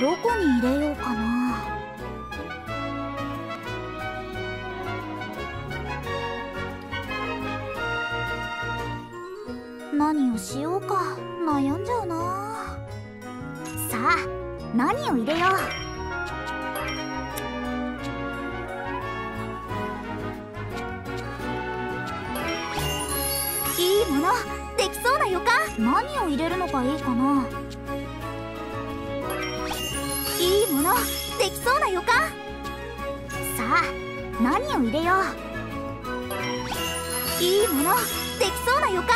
どこに入れようかな。何をしようか。悩んじゃうな。さあ何を入れよう。いいもの。できそうな予感。何を入れるのがいいかな。できそうな予感。さあ何を入れよう。いいものできそうな予感。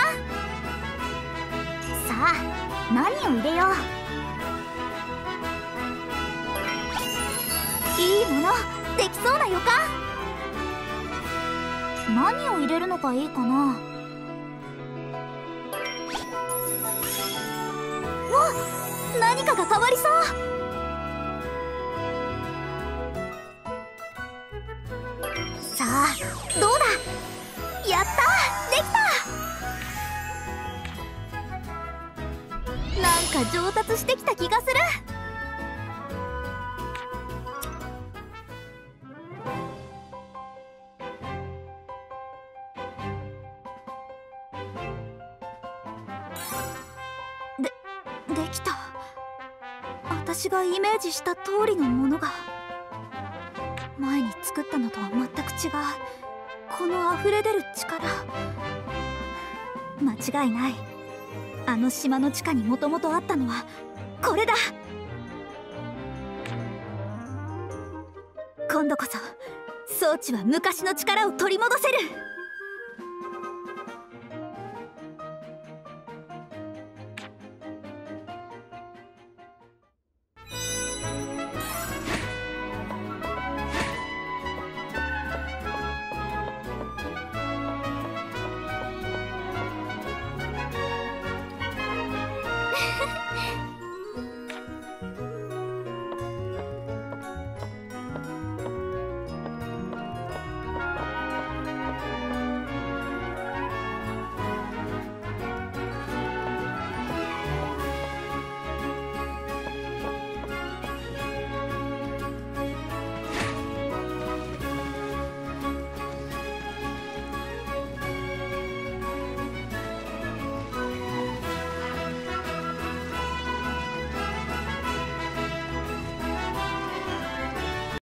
さあ何を入れよう。いいものできそうな予感。何を入れるのがいいかな。何かが変わりそう。どうだ？やった！できた！なんか上達してきた気がする。でできた。私がイメージした通りのものが。前に作ったのとは全く違う。この溢れ出る力。間違いない。あの島の地下にもともとあったのはこれだ。今度こそ装置は昔の力を取り戻せる。